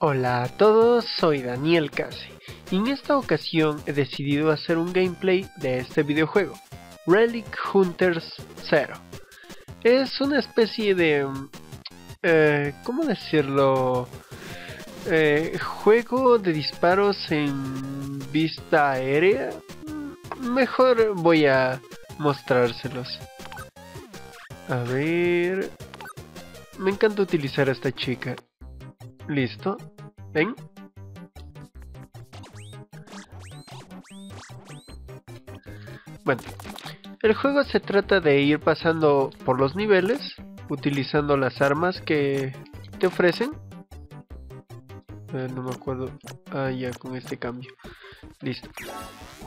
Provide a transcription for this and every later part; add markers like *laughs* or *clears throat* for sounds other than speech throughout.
Hola a todos, soy Daniel Case y en esta ocasión he decidido hacer un gameplay de este videojuego, Relic Hunters 0. Es una especie de... Eh, ¿Cómo decirlo? Eh, juego de disparos en vista aérea. Mejor voy a mostrárselos. A ver... Me encanta utilizar a esta chica. Listo. ¿Ven? Bueno, el juego se trata de ir pasando por los niveles, utilizando las armas que te ofrecen. Eh, no me acuerdo. Ah, ya, con este cambio. Listo.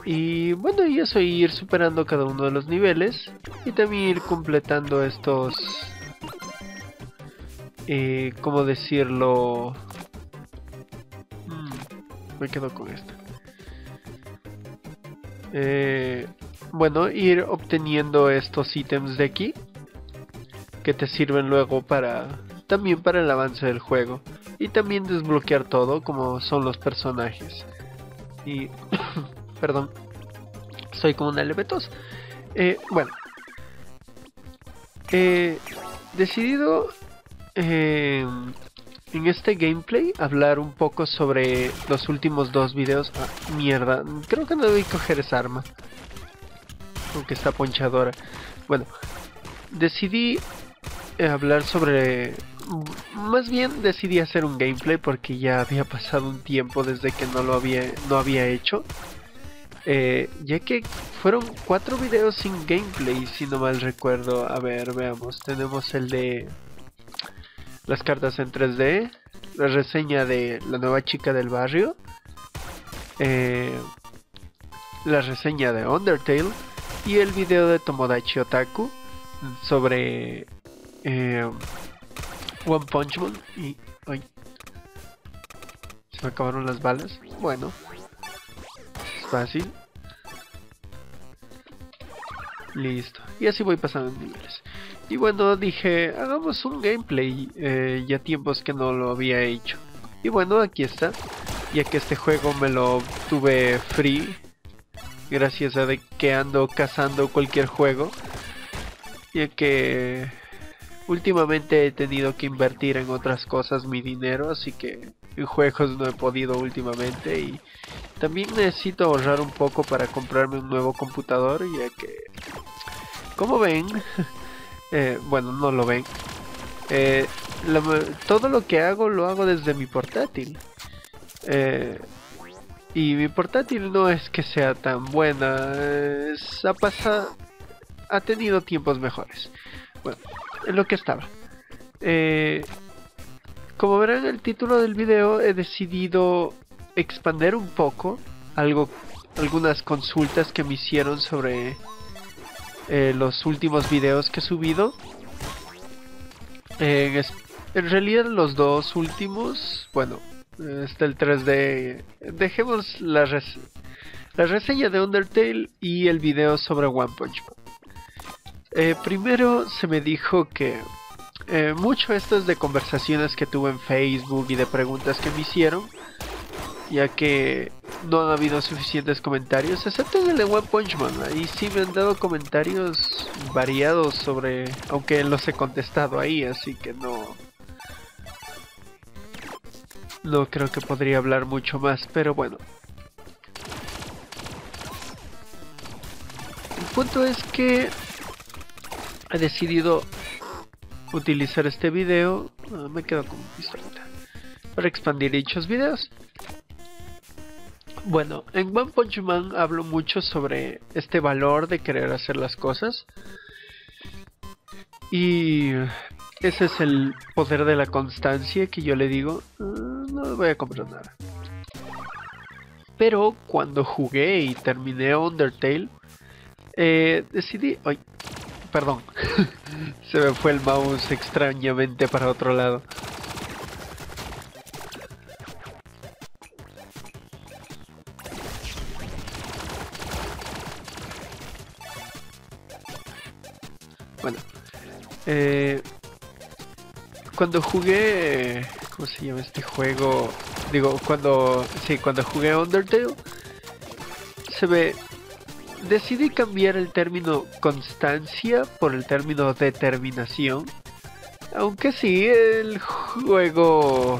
Y bueno, y eso, ir superando cada uno de los niveles. Y también ir completando estos eh, ¿cómo decirlo? Mm, me quedo con esto. Eh, bueno, ir obteniendo estos ítems de aquí que te sirven luego para también para el avance del juego y también desbloquear todo como son los personajes. Y *coughs* perdón, soy como una leve eh, bueno, eh, decidido eh, en este gameplay hablar un poco sobre los últimos dos videos. Ah, mierda, creo que no debí coger esa arma. Aunque está ponchadora. Bueno, decidí eh, hablar sobre... Más bien decidí hacer un gameplay porque ya había pasado un tiempo desde que no lo había, no había hecho. Eh, ya que fueron cuatro videos sin gameplay, si no mal recuerdo. A ver, veamos. Tenemos el de las cartas en 3D, la reseña de la nueva chica del barrio, eh, la reseña de Undertale y el video de Tomodachi Otaku sobre eh, One Punch Man y... Ay, se me acabaron las balas. Bueno, es fácil. Listo. Y así voy pasando niveles. Y bueno, dije, hagamos un gameplay, eh, ya tiempos que no lo había hecho. Y bueno, aquí está, ya que este juego me lo tuve free, gracias a de que ando cazando cualquier juego, ya que últimamente he tenido que invertir en otras cosas mi dinero, así que en juegos no he podido últimamente. Y también necesito ahorrar un poco para comprarme un nuevo computador, ya que, como ven, *laughs* Eh, bueno, no lo ven. Eh, todo lo que hago lo hago desde mi portátil. Eh, y mi portátil no es que sea tan buena. ha pasado. Ha tenido tiempos mejores. Bueno, en lo que estaba. como verán en el título del video, he decidido expander un poco algo, algunas consultas que me hicieron sobre eh, los últimos videos que he subido. en realidad los dos últimos, bueno, está el 3D. Dejemos la, la reseña de Undertale y el video sobre One Punch Man. Eh, primero se me dijo que eh, mucho esto es de conversaciones que tuve en Facebook y de preguntas que me hicieron ya que no han habido suficientes comentarios, excepto en el de One Punch Man. Ahí sí me han dado comentarios variados sobre, aunque los he contestado ahí, así que no... No creo que podría hablar mucho más, pero bueno. El punto es que he decidido utilizar este video, ah, me quedo con pistolita, para expandir dichos videos. Bueno, en One Punch Man hablo mucho sobre este valor de querer hacer las cosas. Y ese es el poder de la constancia que yo le digo, ah, no voy a comprar nada. Pero cuando jugué y terminé Undertale, eh, decidí... Ay, perdón, *laughs* se me fue el mouse extrañamente para otro lado. Eh, cuando jugué, ¿Cómo se llama este juego? Digo, cuando... Sí, cuando jugué Undertale. Se ve... Decidí cambiar el término constancia por el término determinación. Aunque sí, el juego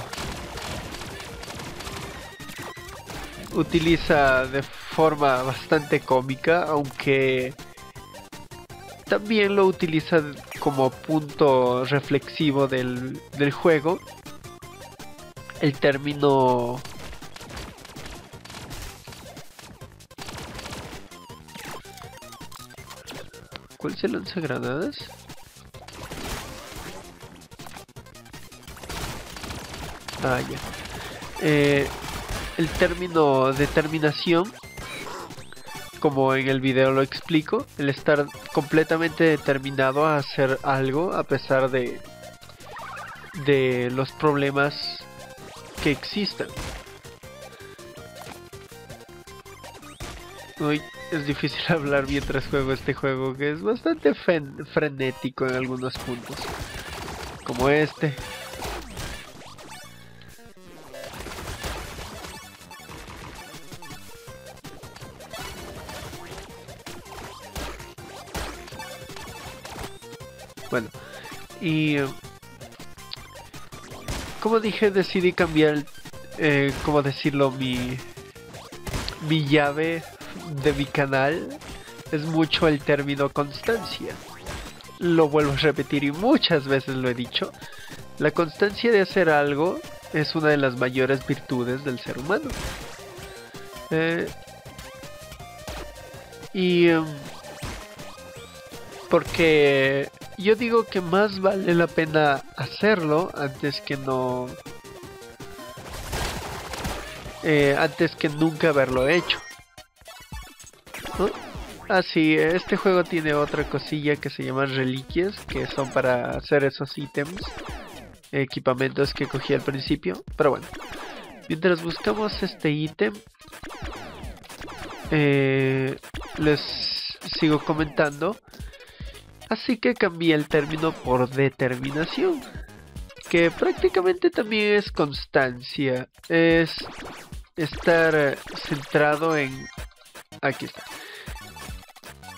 utiliza de forma bastante cómica, aunque también lo utiliza como punto reflexivo del, del juego. El término ¿Cuál se lanza granadas? Ah. Eh, el término determinación, como en el video lo explico, el estar completamente determinado a hacer algo a pesar de, de los problemas que existan. Uy, es difícil *laughs* hablar mientras juego este juego que es bastante frenético en algunos puntos. Como este. Bueno, y como dije, decidí cambiar, eh, como decirlo, mi, mi llave de mi canal es mucho el término constancia. Lo vuelvo a repetir y muchas veces lo he dicho. La constancia de hacer algo es una de las mayores virtudes del ser humano. Eh, y em, porque yo digo que más vale la pena hacerlo antes que no eh, antes que nunca haberlo hecho Ah, sí, este juego tiene otra cosilla que se llama reliquias, que son para hacer esos ítems, equipamientos que cogí al principio. Pero bueno, mientras buscamos este ítem, eh, les sigo comentando. Así que cambié el término por determinación, que prácticamente también es constancia, es estar centrado en... Aquí está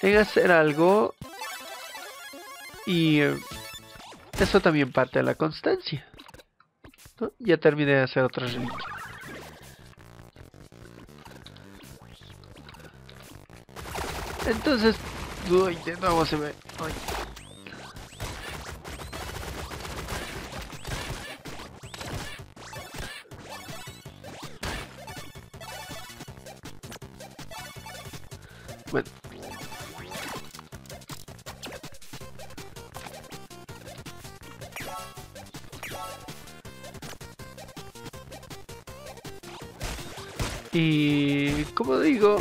en hacer algo y eh, eso también parte de la constancia. Ya terminé de hacer otra reliquia. Entonces, uy, de nuevo se ve. Bueno, Y como digo,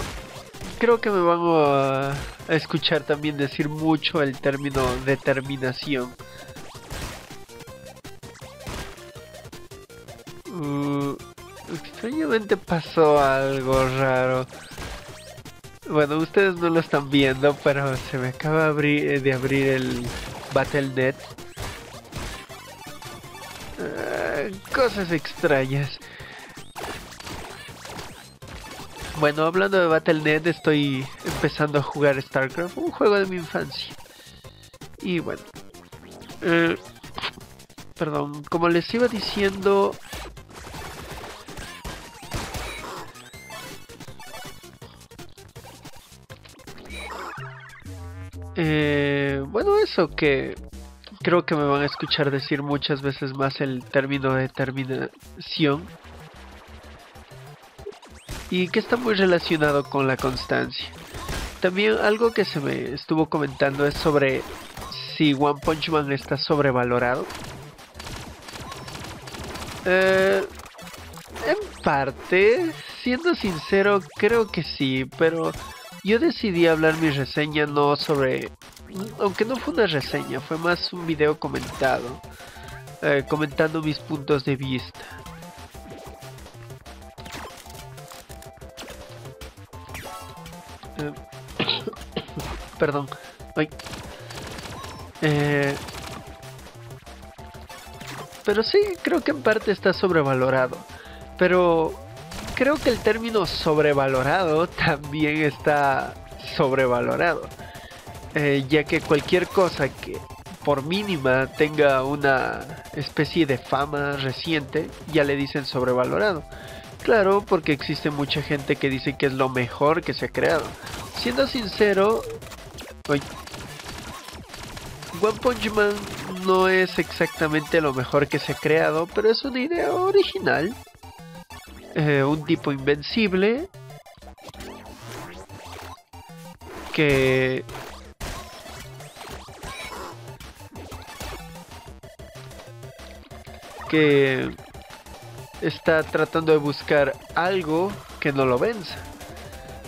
creo que me van a, escuchar también decir mucho el término determinación. Uh, extrañamente pasó algo raro. Bueno, ustedes no lo están viendo, pero se me acaba de abrir el Battle.net. Uh, cosas extrañas. Bueno, hablando de Battle.net, estoy empezando a jugar StarCraft, un juego de mi infancia. Y bueno, eh, perdón, como les iba diciendo, eh, bueno, eso que creo que me van a escuchar decir muchas veces más el término de determinación y que está muy relacionado con la constancia. También algo que se me estuvo comentando es sobre si One Punch Man está sobrevalorado. Eh, en parte, siendo sincero, creo que sí, pero yo decidí hablar mi reseña no sobre... Aunque no fue una reseña, fue más un video comentado, eh, comentando mis puntos de vista. *coughs* Perdón. pero sí, creo que en parte está sobrevalorado. Pero creo que el término sobrevalorado *laughs* también está sobrevalorado. Eh, ya que cualquier cosa que por mínima tenga una especie de fama reciente, ya le dicen sobrevalorado. Claro, porque existe mucha gente que dice que es lo mejor que se ha creado. Siendo sincero, One Punch Man no es exactamente lo mejor que se ha creado, pero es una idea original. Eh, un tipo invencible que que está tratando de buscar algo que no lo venza.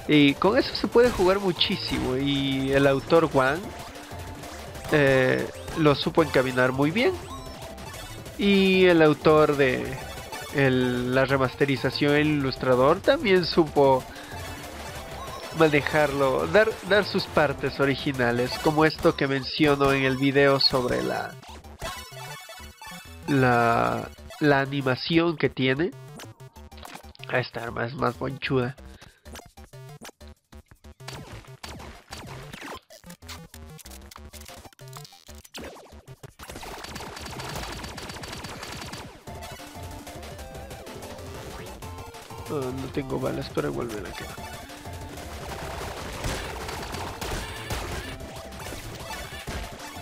Y con eso se puede jugar muchísimo. Y el autor Wang eh, lo supo encaminar muy bien. Y el autor de la remasterización, el ilustrador, también supo manejarlo, dar, dar sus partes originales, como esto que menciono en el video sobre la la, la animación que tiene. Esta arma es más bonchuda. No tengo balas para volver a quedar.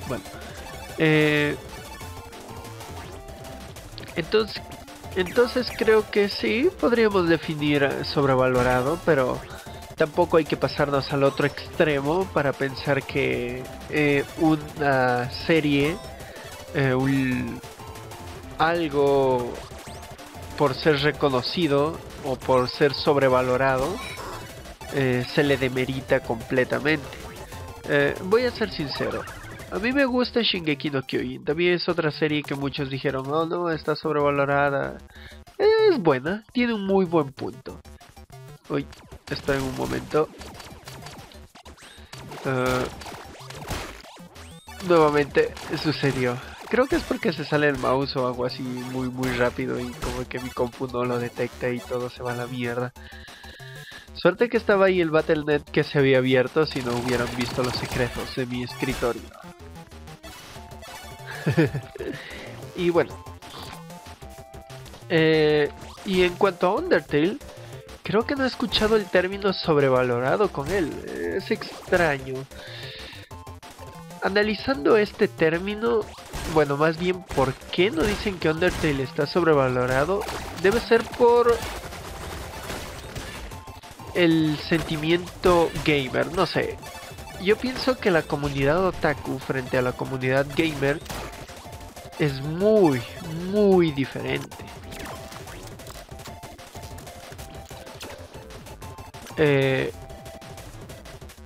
Bueno. Eh, entonces, entonces creo que sí, podríamos definir sobrevalorado, pero tampoco hay que pasarnos al otro extremo para pensar que eh, una serie, eh, algo por ser reconocido o por ser sobrevalorado, eh, se le demerita completamente. voy a ser sincero, a mí me gusta Shingeki no Kyojin. También es otra serie que muchos dijeron, oh no, está sobrevalorada. Es buena, tiene un muy buen punto. Uy, esperen un momento. Uh, nuevamente sucedió. Creo que es porque se sale el mouse o algo así muy muy rápido y como que mi compu no lo detecta y todo se va a la mierda. Suerte que estaba ahí el Battle.net que se había abierto si no hubieran visto los secretos de mi escritorio. *laughs* y bueno. Eh, y en cuanto a Undertale, creo que no he escuchado el término sobrevalorado con él. Es extraño. Analizando este término, bueno, más bien, ¿por qué no dicen que Undertale está sobrevalorado? Debe ser por el sentimiento gamer, no sé. Yo pienso que la comunidad otaku frente a la comunidad gamer es muy, muy diferente. Eh,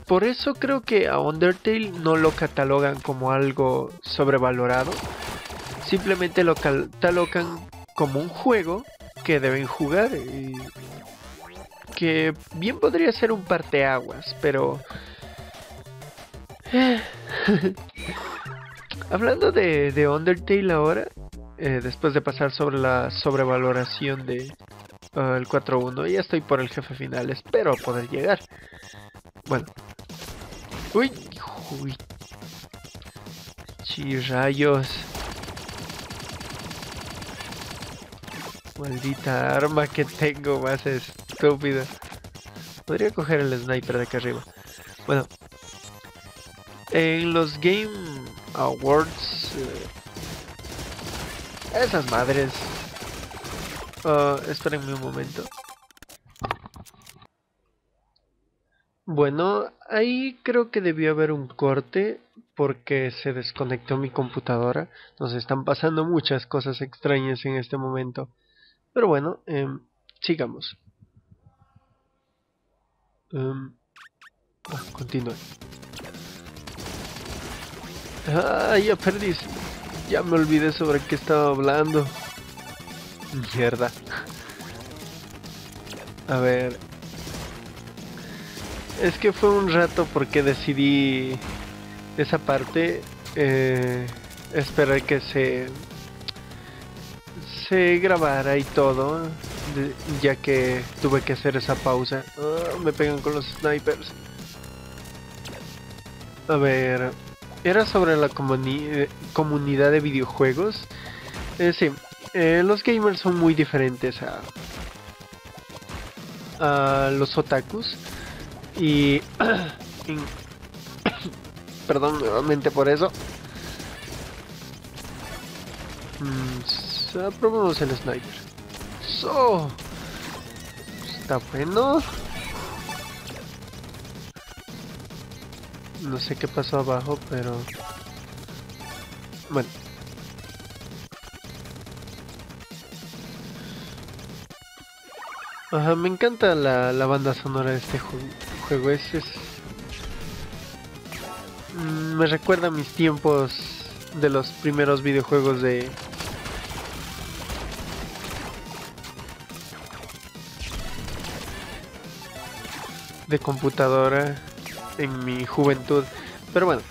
por eso creo que a Undertale no lo catalogan como algo sobrevalorado. Simplemente lo catalogan como un juego que deben jugar y que bien podría ser un parteaguas, pero *laughs* Hablando de, de, Undertale ahora, eh, después de pasar sobre la sobrevaloración de uh, el 4.1, ya estoy por el jefe final, espero poder llegar. Bueno. Uy, uy. rayos. Maldita arma que tengo más estúpida. Podría coger el sniper de acá arriba. Bueno. En los Game Awards. Eh, esas madres. Uh, un momento. Bueno, ahí creo que debió haber un corte porque se desconectó mi computadora. Nos están pasando muchas cosas extrañas en este momento. Pero bueno, eh, sigamos. Um, continúe. Ah, ya perdí. Ya me olvidé sobre qué estaba hablando. Mierda. A ver. Es que fue un rato porque decidí esa parte. Eh, esperar que se se grabara y todo, ya que tuve que hacer esa pausa. Ah, me pegan con los snipers. A ver, era sobre la eh, comunidad de videojuegos. Eh, sí, eh, los gamers son muy diferentes a, a los otakus. Y... *clears throat* *coughs* Perdón nuevamente por eso. Mm, probemos el sniper. So. Está bueno. No sé qué pasó abajo, pero... Bueno. Ajá, me encanta la, la banda sonora de este ju- juego. Es, es- Mm, me recuerda a mis tiempos de los primeros videojuegos de... de computadora en mi juventud. Pero bueno.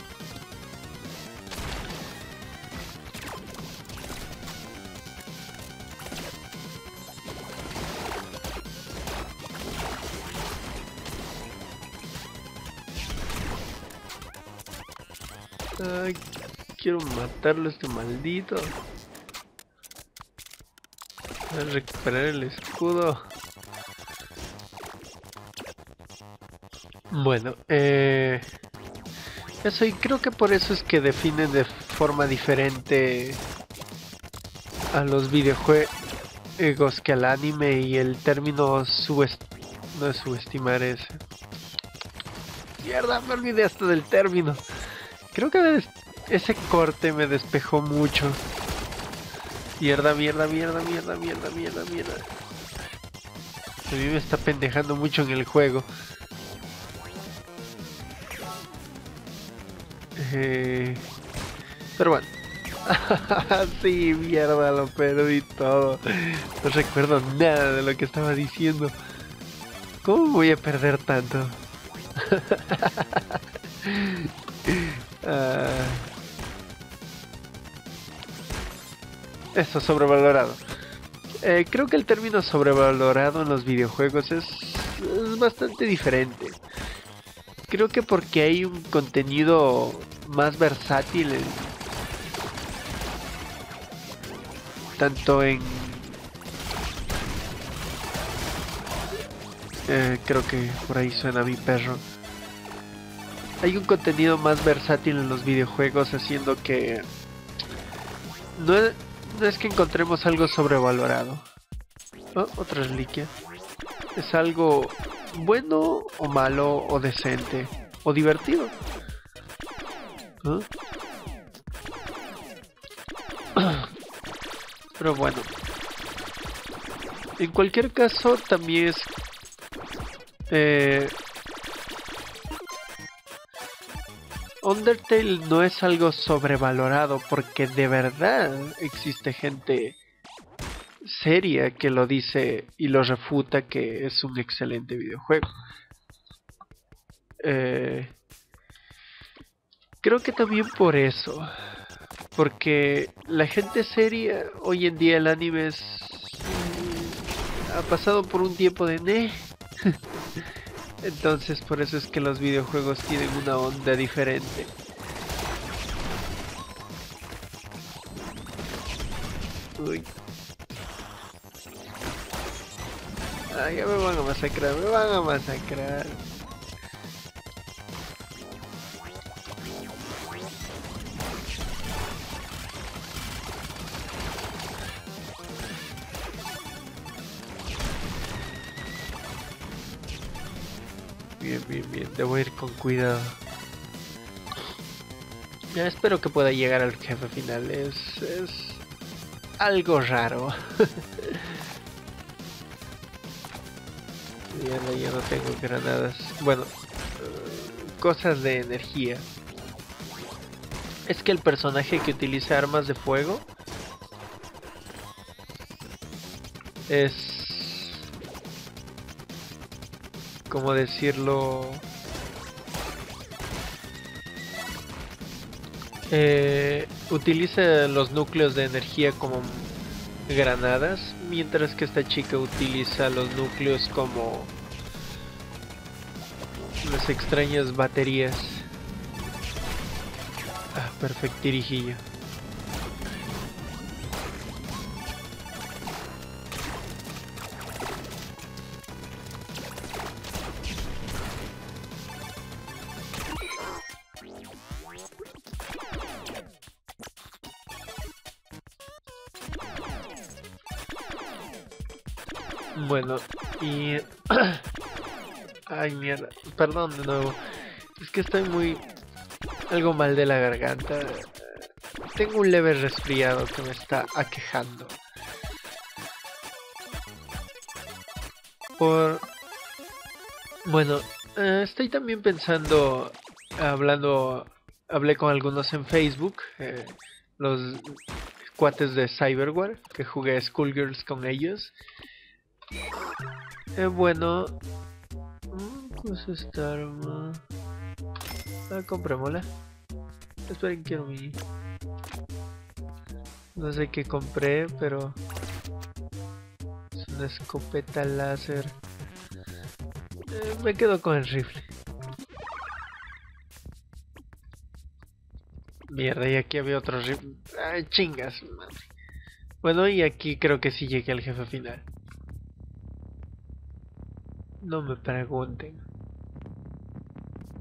Quiero matarlo este maldito. Recuperar el escudo. Bueno, eh, eso y creo que por eso es que definen de forma diferente a los videojuegos que al anime y el término subest no es subestimar es mierda me olvidé hasta del término. Creo que ese corte me despejó mucho. Mierda mierda mierda mierda mierda mierda mierda. A mí me está pendejando mucho en el juego Pero bueno. *laughs* sí, mierda, lo perdí todo. No recuerdo nada de lo que estaba diciendo. ¿Cómo voy a perder tanto? *laughs* Ah. Eso, sobrevalorado. Eh, creo que el término sobrevalorado en los videojuegos es, es bastante diferente. Creo que porque hay un contenido más versátil en- tanto en eh, creo que por ahí suena mi perro. Hay un contenido más versátil en los videojuegos haciendo que no no es que encontremos algo sobrevalorado. Oh, otra reliquia. Es algo bueno o malo o decente o divertido. Pero bueno. En cualquier caso también es... eh, Undertale no es algo sobrevalorado porque de verdad existe gente seria que lo dice y lo refuta que es un excelente videojuego. Eh, creo que también por eso, porque la gente seria hoy en día el anime es, ha pasado por un tiempo de ne. *laughs* Entonces por eso es que los videojuegos tienen una onda diferente. Uy. Ah, ya me van a masacrar, me van a masacrar. Debo ir con cuidado. Espero que pueda llegar al jefe final, es, es algo raro. *laughs* Ya, no tengo granadas. Bueno, eh, cosas de energía. Es que el personaje que utiliza armas de fuego es como decirlo eh, utiliza los núcleos de energía como granadas, mientras que esta chica utiliza los núcleos como las extrañas baterías. Ah, perfecto dirijillo. Bueno, y... *clears throat* Ay, mierda. Perdón de nuevo. Es que estoy muy... Algo mal de la garganta. Tengo un leve resfriado que me está aquejando. Por... Bueno, eh, estoy también pensando... Hablando... Hablé con algunos en Facebook. Eh, los cuates de Cyberware. Que jugué Schoolgirls con ellos. Eh, bueno. Cosa esta arma. Ah, comprémosla. Esperen, quiero mi. No sé qué compré, pero. Es una escopeta láser. Eh, me quedo con el rifle. Mierda, y aquí había otro rifle. Ay, chingas, madre. Bueno, y aquí creo que sí llegué al jefe final. No me pregunten.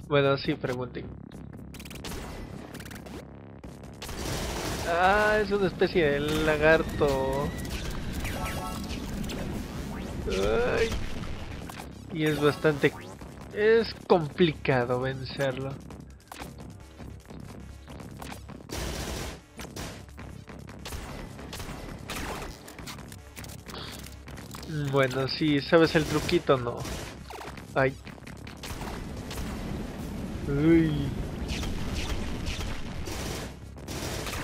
Bueno, sí pregunten. Ah, es una especie de lagarto. Ay. Y es bastante... Es complicado vencerlo. Bueno, si sabes el truquito, no. Ay. Uy.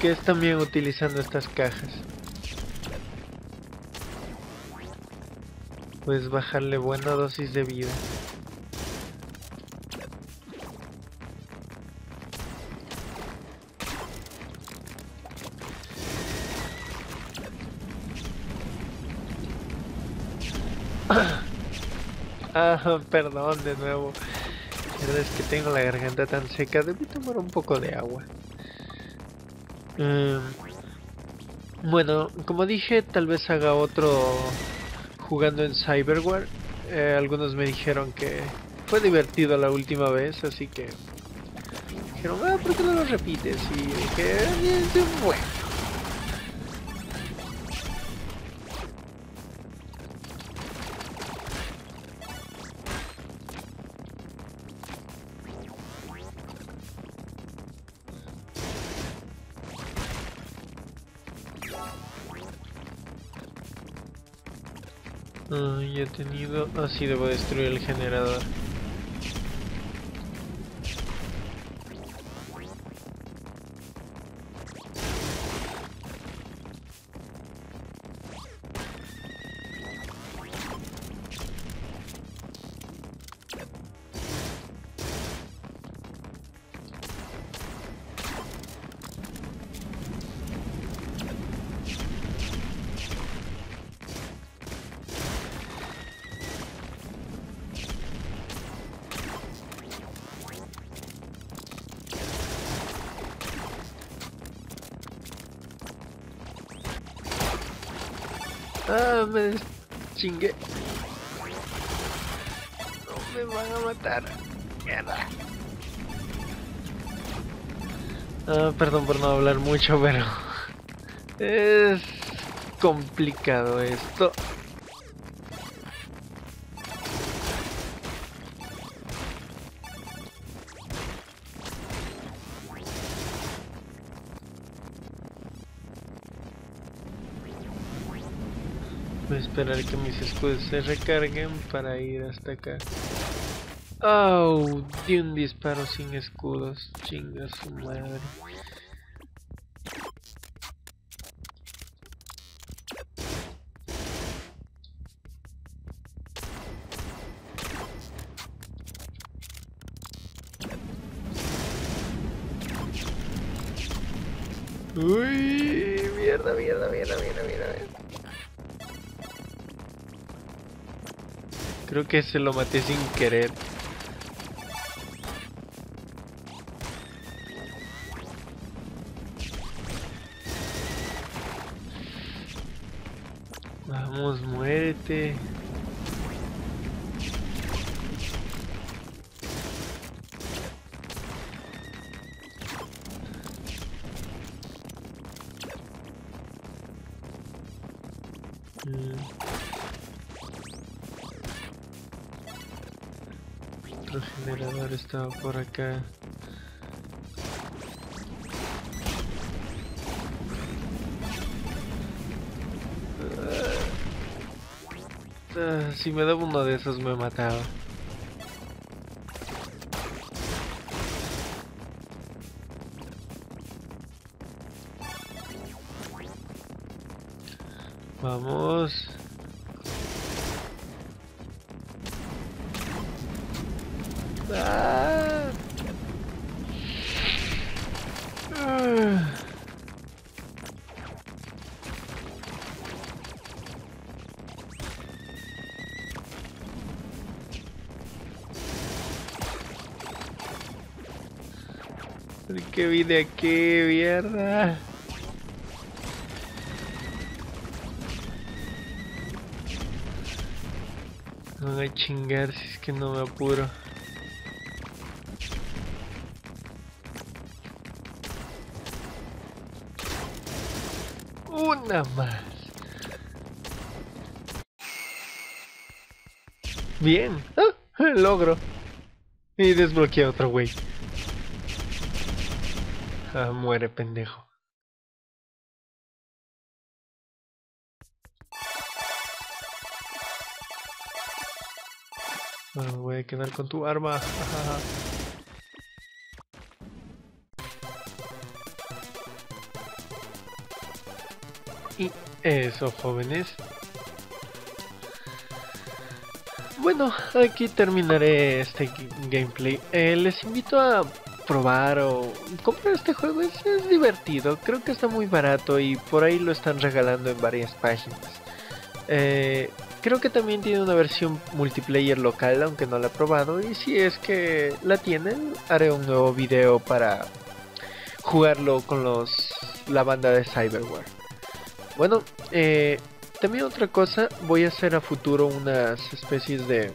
¿Qué están bien utilizando estas cajas? Puedes bajarle buena dosis de vida. *laughs* perdón de nuevo. Es que tengo la garganta tan seca. Debí tomar un poco de agua. Em, bueno, como dije, tal vez haga otro jugando en Cyberware. Eh, algunos me dijeron que fue divertido la última vez, así que dijeron, ah, ¿por qué no lo repites? Y dije, bueno. He tenido... Así debo destruir el generador. Ah, me chingué. No me van a matar. Mierda. Ah, perdón por no hablar mucho, pero... *laughs* Es complicado esto. Esperar que mis escudos se recarguen para ir hasta acá. Oh, di un disparo sin escudos. Chinga su madre. Uy, mierda, mierda, mierda, mierda, mierda. Creo que se lo maté sin querer. Vamos, muérete. Por acá. Ah, si me daba uno de esos me mataba. Vamos. ¿Qué vine aquí, mierda? No a chingar si es que no me apuro. Una más. Bien. ¡Ah! Logro. Y desbloqueé otro güey. Ah, muere pendejo. Voy a quedar con tu arma. y eso, jóvenes. Bueno, aquí terminaré este gameplay. Eh, les invito a probar o comprar este juego. Es, divertido, creo que está muy barato y por ahí lo están regalando en varias páginas. Eh, Creo que también tiene una versión multiplayer local, aunque no la he probado. Y si es que la tienen, haré un nuevo video para jugarlo con los la banda de Cyberware. Bueno, eh, también otra cosa, voy a hacer a futuro unas especies de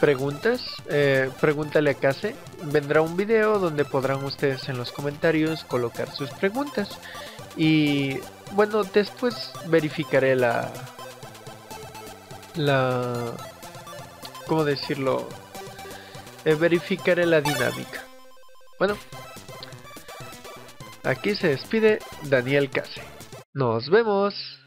preguntas. Eh, pregúntale a Case. Vendrá un video donde podrán ustedes en los comentarios colocar sus preguntas. Y bueno, después verificaré la, la... ¿Cómo decirlo? Eh, verificaré la dinámica. Bueno, aquí se despide Daniel Case. Nos vemos.